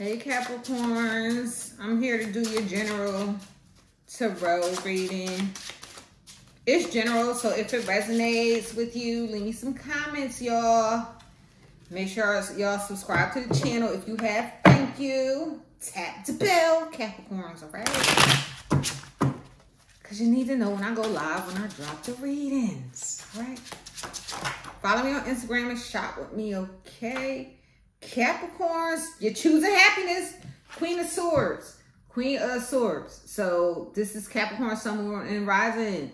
Hey Capricorns, I'm here to do your general tarot reading. It's general, so if it resonates with you, leave me some comments, y'all. Make sure y'all subscribe to the channel if you have. Thank you. Tap the bell, Capricorns, all right? Because you need to know when I go live, when I drop the readings, all right? Follow me on Instagram and shop with me, okay? Capricorns, you're choosing happiness. Queen of Swords. Queen of Swords. So this is Capricorn, Sun, and Rising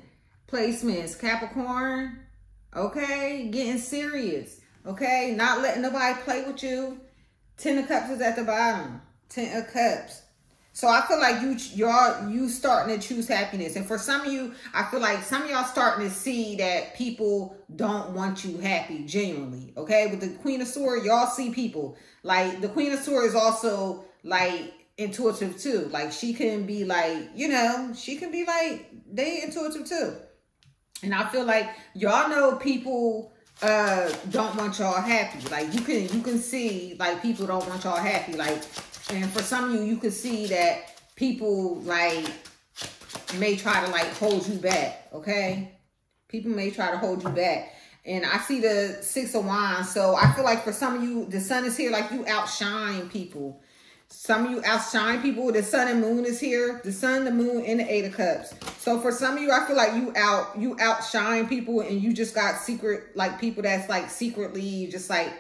placements. Capricorn, okay? Getting serious, okay? Not letting nobody play with you. Ten of Cups is at the bottom. Ten of Cups. So I feel like you y'all you starting to choose happiness. And for some of you, I feel like some of y'all starting to see that people don't want you happy genuinely. Okay. With the Queen of Swords, y'all see people. Like the Queen of Swords is also like intuitive too. Like she can be like, you know, she can be like they intuitive too. And I feel like y'all know people uh don't want y'all happy. Like you can you can see like people don't want y'all happy. Like and for some of you, you can see that people like may try to like hold you back, okay? People may try to hold you back. And I see the six of wands. So I feel like for some of you, the sun is here, like you outshine people. Some of you outshine people. The sun and moon is here. The sun, the moon, and the eight of cups. So for some of you, I feel like you out you outshine people and you just got secret, like people that's like secretly just like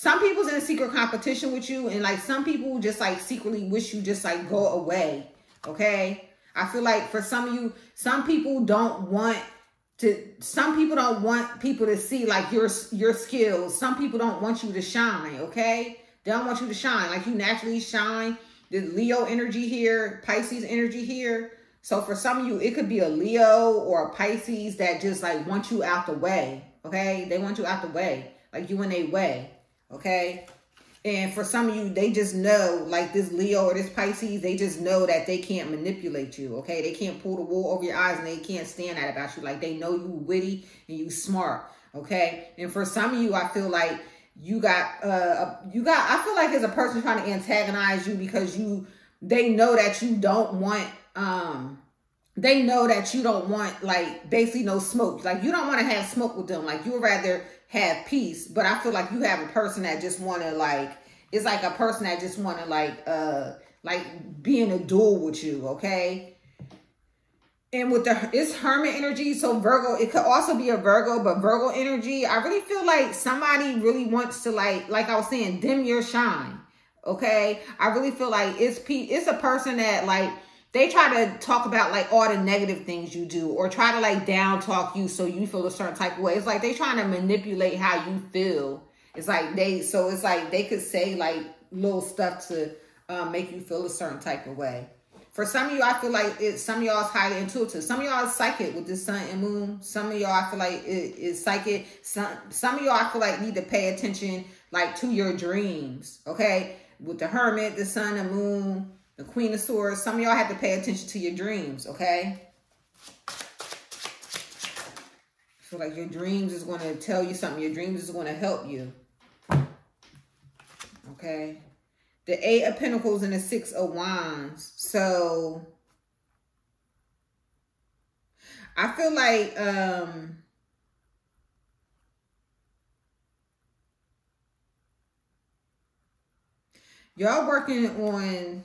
some people's in a secret competition with you and like some people just like secretly wish you just like go away okay? I feel like for some of you some people don't want to some people don't want people to see like your your skills. Some people don't want you to shine okay? They don't want you to shine. Like you naturally shine. The leo energy here pisces energy here. So for some of you it could be a leo or a pisces that just like want you out the way okay? They want you out the way like you in a way okay? And for some of you, they just know, like this Leo or this Pisces, they just know that they can't manipulate you, okay? They can't pull the wool over your eyes and they can't stand that about you. Like they know you witty and you smart, okay? And for some of you, I feel like you got, uh, you got, I feel like there's a person trying to antagonize you because you, they know that you don't want, um, they know that you don't want like basically no smoke. Like you don't want to have smoke with them. Like you would rather have peace. But I feel like you have a person that just want to like, it's like a person that just want to like, uh, like be in a duel with you. Okay. And with the, it's Hermit energy. So Virgo, it could also be a Virgo, but Virgo energy, I really feel like somebody really wants to like, like I was saying, dim your shine. Okay. I really feel like it's, it's a person that like, they try to talk about like all the negative things you do or try to like down talk you so you feel a certain type of way. It's like they trying to manipulate how you feel. It's like they, so it's like they could say like little stuff to um, make you feel a certain type of way. For some of you, I feel like it, some of y'all is highly intuitive. Some of y'all is psychic with the sun and moon. Some of y'all, I feel like it is psychic. Some, some of y'all, I feel like need to pay attention like to your dreams. Okay. With the hermit, the sun and moon, the Queen of Swords. Some of y'all have to pay attention to your dreams, okay? I feel like your dreams is going to tell you something. Your dreams is going to help you. Okay. The Eight of Pentacles and the Six of Wands. So I feel like um y'all working on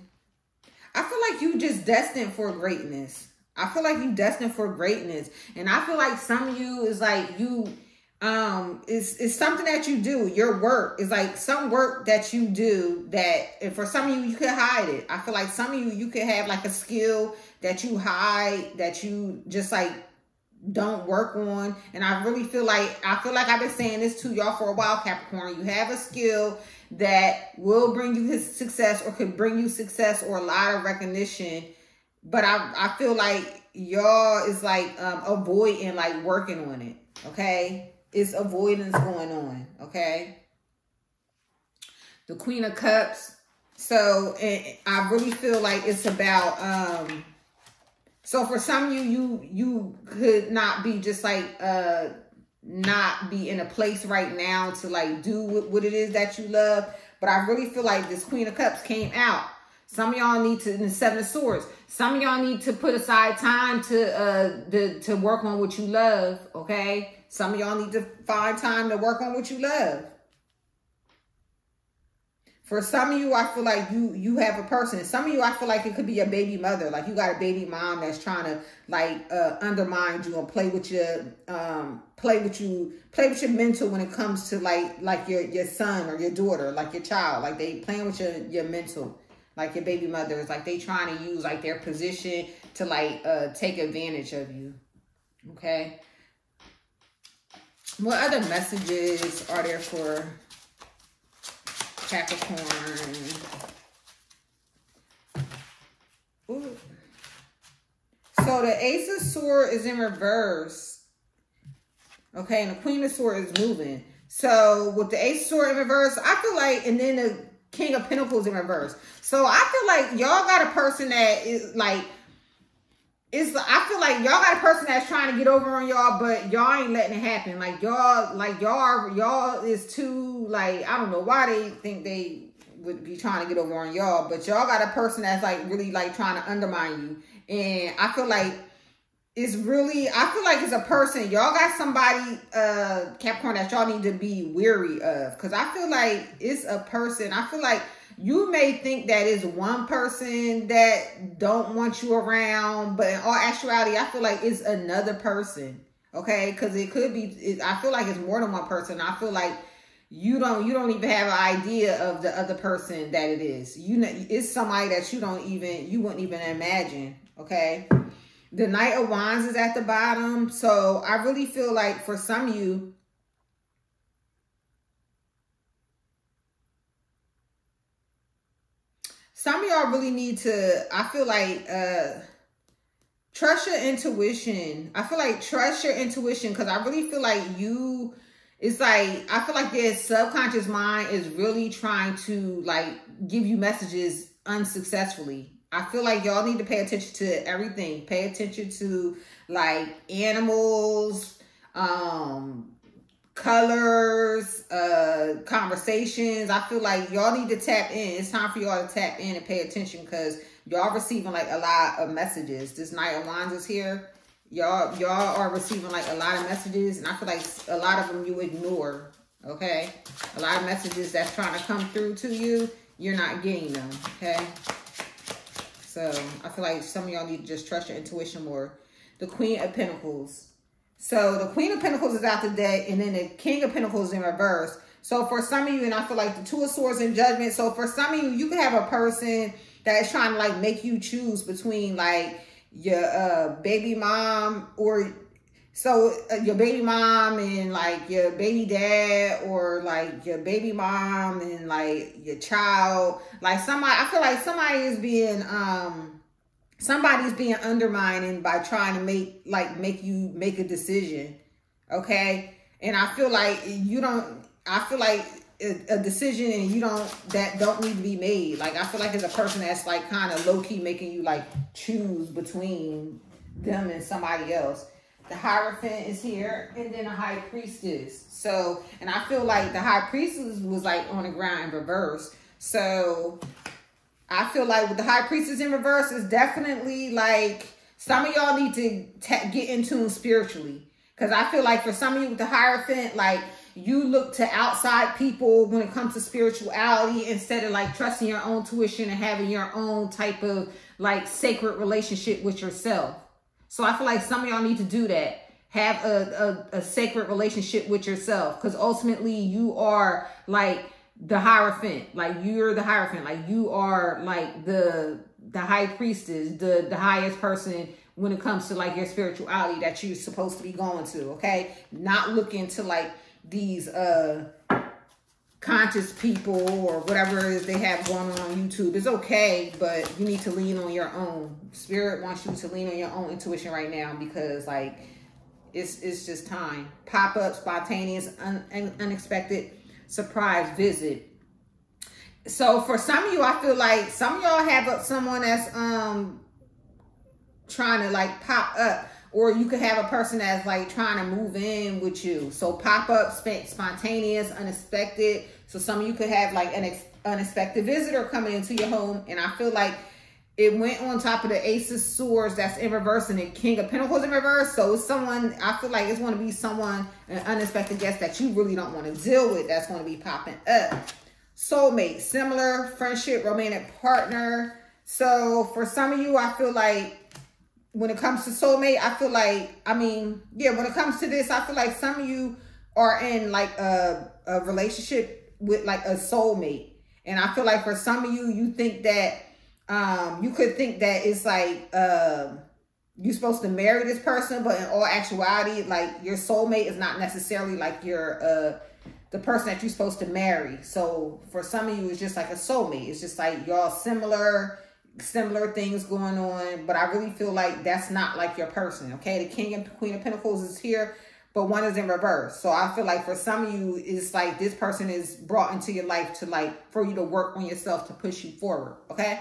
you just destined for greatness. I feel like you destined for greatness. And I feel like some of you is like you um it's it's something that you do. Your work is like some work that you do that and for some of you you could hide it. I feel like some of you you could have like a skill that you hide that you just like don't work on. And I really feel like I feel like I've been saying this to y'all for a while, Capricorn. You have a skill that will bring you his success or could bring you success or a lot of recognition. But I, I feel like y'all is like um, avoiding like working on it. Okay. It's avoidance going on. Okay. The Queen of Cups. So I really feel like it's about, um, so for some of you, you, you could not be just like, uh, not be in a place right now to like do what, it is that you love. But I really feel like this Queen of Cups came out. Some of y'all need to, the Seven of Swords, some of y'all need to put aside time to uh the, to work on what you love, okay? Some of y'all need to find time to work on what you love. For some of you, I feel like you you have a person. Some of you, I feel like it could be a baby mother. Like you got a baby mom that's trying to like uh, undermine you and play with your um play with you play with your mental when it comes to like like your your son or your daughter, like your child. Like they playing with your your mental. Like your baby mothers, like they trying to use like their position to like uh take advantage of you. Okay. What other messages are there for Capricorn. Ooh. So the Ace of Sword is in reverse. Okay, and the Queen of Sword is moving. So with the Ace of Sword in reverse, I feel like, and then the King of Pentacles in reverse. So I feel like y'all got a person that is like it's I feel like y'all got a person that's trying to get over on y'all, but y'all ain't letting it happen. Like y'all, like y'all y'all is too like I don't know why they think they would be trying to get over on y'all, but y'all got a person that's like really like trying to undermine you. And I feel like it's really I feel like it's a person. Y'all got somebody uh Capricorn that y'all need to be weary of. Cause I feel like it's a person. I feel like you may think that is one person that don't want you around, but in all actuality, I feel like it's another person. Okay, because it could be. It, I feel like it's more than one person. I feel like you don't you don't even have an idea of the other person that it is. You know, it's somebody that you don't even you wouldn't even imagine. Okay, the Knight of Wands is at the bottom, so I really feel like for some of you some of y'all really need to, I feel like, uh, trust your intuition. I feel like trust your intuition because I really feel like you, it's like, I feel like your subconscious mind is really trying to like give you messages unsuccessfully. I feel like y'all need to pay attention to everything. Pay attention to like animals, um, colors, uh, conversations. I feel like y'all need to tap in. It's time for y'all to tap in and pay attention because y'all receiving like a lot of messages. This Knight of Wands is here. Y'all, y'all are receiving like a lot of messages, and I feel like a lot of them you ignore. Okay, a lot of messages that's trying to come through to you, you're not getting them. Okay, so I feel like some of y'all need to just trust your intuition more. The Queen of Pentacles so the Queen of Pentacles is out deck, and then the King of Pentacles in reverse. So for some of you, and I feel like the Two of Swords in Judgment. So for some of you, you could have a person that is trying to like make you choose between like your uh, baby mom or so uh, your baby mom and like your baby dad or like your baby mom and like your child. Like somebody, I feel like somebody is being um somebody's being undermining by trying to make like make you make a decision okay? And i feel like you don't i feel like a, decision and you don't that don't need to be made. Like i feel like it's a person that's like kind of low-key making you like choose between them and somebody else. The hierophant is here and then the high priestess. So and i feel like the high priestess was like on the ground in reverse. So I feel like with the high priestess in reverse is definitely like some of y'all need to get in tune spiritually. Because I feel like for some of you with the Hierophant, like you look to outside people when it comes to spirituality instead of like trusting your own tuition and having your own type of like sacred relationship with yourself. So I feel like some of y'all need to do that. Have a, a, a sacred relationship with yourself because ultimately you are like the hierophant like you're the hierophant like you are like the the high priestess the the highest person when it comes to like your spirituality that you're supposed to be going to okay not looking to like these uh conscious people or whatever they have going on on YouTube. It's okay, but you need to lean on your own. Spirit wants you to lean on your own intuition right now because like it's it's just time. Pop up, spontaneous, un, un, unexpected surprise visit. So for some of you, I feel like some of y'all have someone that's um trying to like pop up or you could have a person that's like trying to move in with you. So pop up, spent spontaneous, unexpected. So some of you could have like an unexpected visitor coming into your home. And I feel like it went on top of the Ace of Swords that's in reverse and the King of Pentacles in reverse. So someone, I feel like it's going to be someone, an unexpected guest that you really don't want to deal with that's going to be popping up. Soulmate, similar, friendship, romantic partner. So for some of you, I feel like when it comes to soulmate, I feel like, I mean, yeah, when it comes to this, I feel like some of you are in like a, a relationship with like a soulmate. And I feel like for some of you, you think that, um, you could think that it's like, uh, you're supposed to marry this person, but in all actuality, like your soulmate is not necessarily like your, uh, the person that you're supposed to marry. So for some of you, it's just like a soulmate. It's just like y'all similar, similar things going on, but I really feel like that's not like your person, okay? The King and Queen of Pentacles is here, but one is in reverse. So I feel like for some of you, it's like this person is brought into your life to like, for you to work on yourself to push you forward, okay?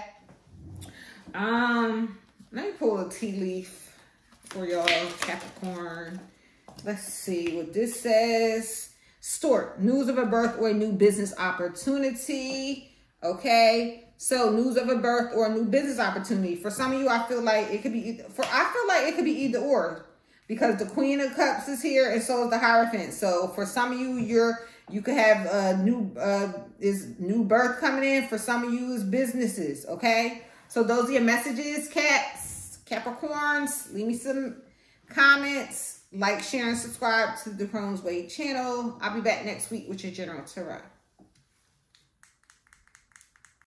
Um, let me pull a tea leaf for y'all, Capricorn. Let's see what this says. Stork, news of a birth or a new business opportunity, okay? So news of a birth or a new business opportunity. For some of you, I feel like it could be, for I feel like it could be either or because the Queen of Cups is here and so is the Hierophant. So for some of you, you're, you could have a new, uh, is new birth coming in. For some of you, is businesses, okay? So those are your messages, Cats, Capricorns. Leave me some comments. Like, share, and subscribe to the Cronez Way channel. I'll be back next week with your General Tarot.